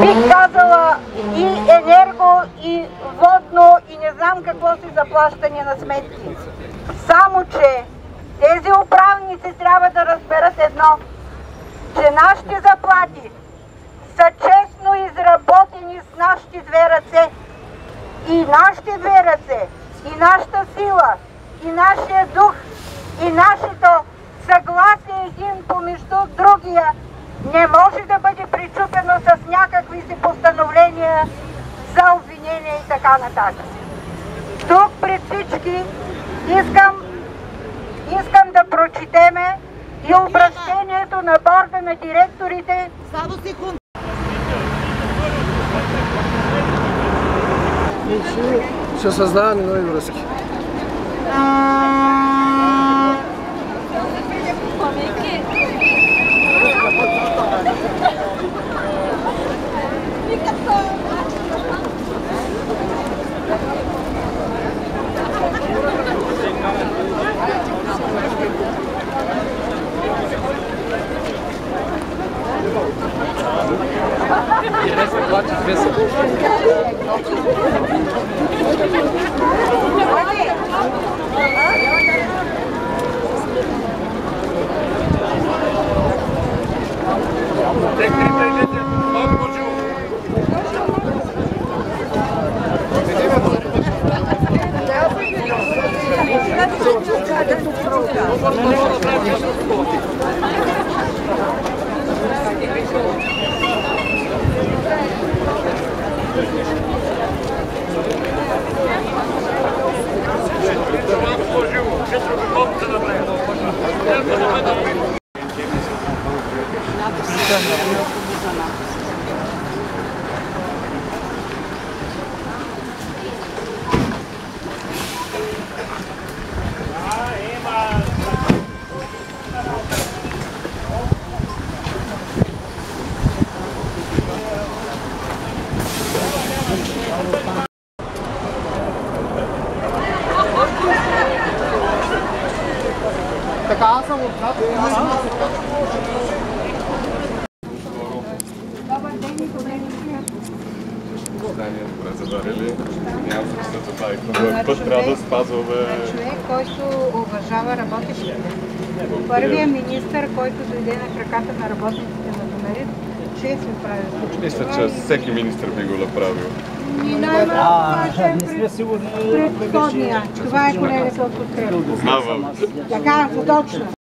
Бих казала и енерго, и водно, и не знам какво си заплащане на сметки. Само, че тези управници трябва да разберат едно, че нашите заплати са честно изработени с нашите две ръце. И нашите две ръце, и нашата сила, и нашия дух, и нашето съгласие един помежду другия не може да бъде причупено с някакви си постановления за обвинение и така нататък. Тук пред всички искам, искам да прочетеме и обращението на борда на директорите Само секунда. Ще създаваме нови връзки. Interesse, Platz, Wissen. Така, аз съм отзад. Здание, добре заварили. Няма се, че се забавихме. Този път трябва да спазваме... човек, който уважава работещите. Първият министр, който дойде на краката на работниците на Домерит, че се прави Мисля, че всеки министр би го направил. И най-малко е пред- предходния. Това е колегата от подкрепа. Така, задочно.